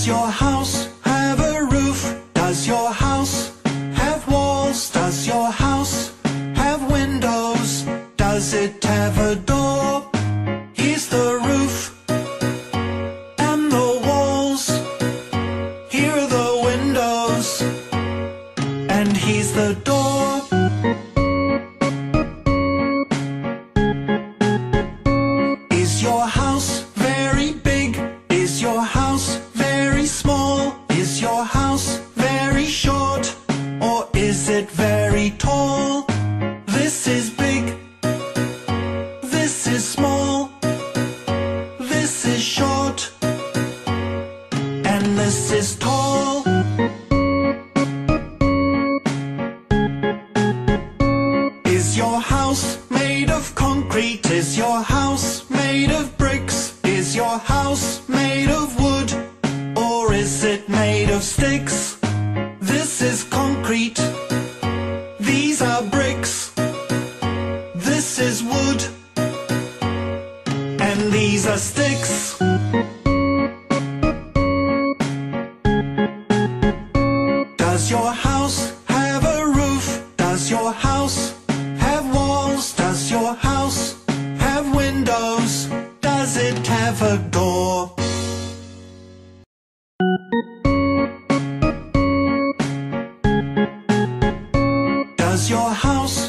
Does your house have a roof? Does your house have walls? Does your house have windows? Does it have a door? Here's the roof and the walls. Here are the windows and here's the door. Is your it very tall? This is big. This is small. This is short. And this is tall. Is your house made of concrete? Is your house made of bricks? Is your house made of wood? Or is it made of sticks? This is concrete. These are bricks. This is wood. And these are sticks. Does your house have a roof? Does your house have walls? Does your house have windows? Does it have a door? Does your house